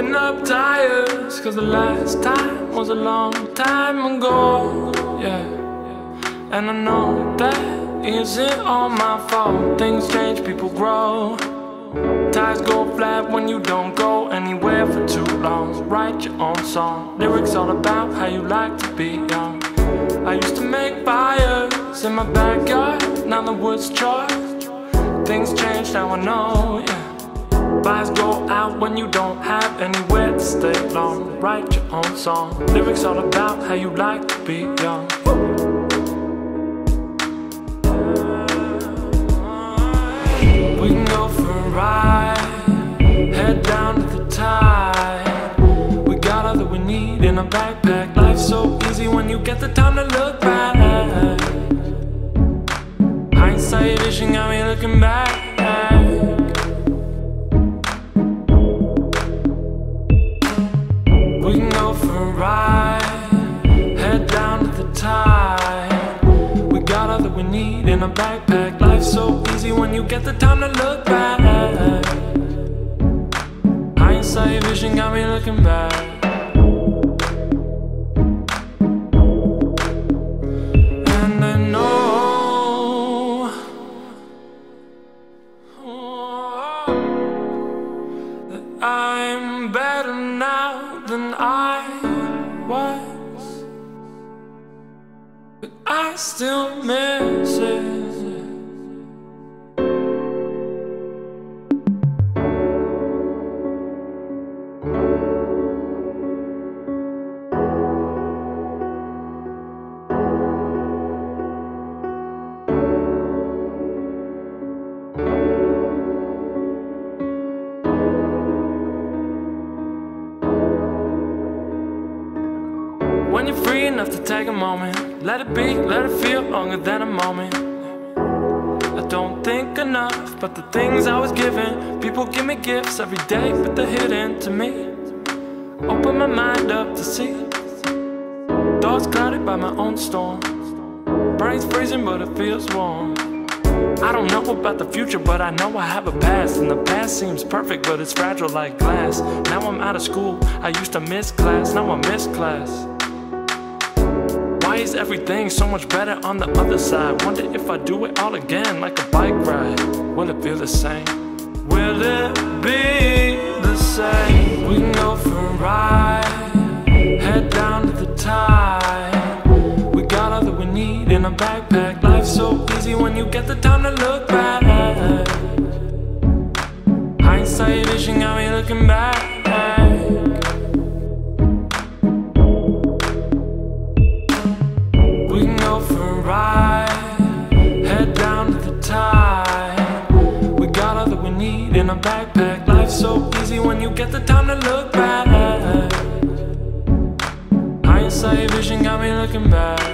Pumping up tires, cause the last time was a long time ago. Yeah, and I know that isn't all my fault. Things change, people grow. Ties go flat when you don't go anywhere for too long. Write your own song. Lyrics all about how you like to be young. I used to make fires in my backyard, now the wood's charged. Things change, now I know, yeah. Fires go out when you don't have anywhere to stay long. Write your own song. Lyrics all about how you like to be young. We can go for a ride, head down to the tide. We got all that we need in our backpack. Life's so easy when you get the time to look back. Hindsight vision got me looking back. We need in a backpack. Life's so easy when you get the time to look back. Hindsight vision got me looking back. And I know that I'm better now but I still miss it. When you're free enough to take a moment, let it be, let it feel longer than a moment. I don't think enough, but the things I was given. People give me gifts every day, but they're hidden to me. Open my mind up to see. Thoughts clouded by my own storm. Brain's freezing, but it feels warm. I don't know about the future, but I know I have a past. And the past seems perfect, but it's fragile like glass. Now I'm out of school, I used to miss class, now I miss class. Everything so much better on the other side? Wonder if I do it all again, like a bike ride. Will it feel the same? Will it be the same? We can go for a ride, head down to the tide. We got all that we need in a backpack. Life's so easy when you get the time to look back. Hindsight vision got me looking back. In a backpack. Life's so easy when you get the time to look back. Hindsight vision got me looking back.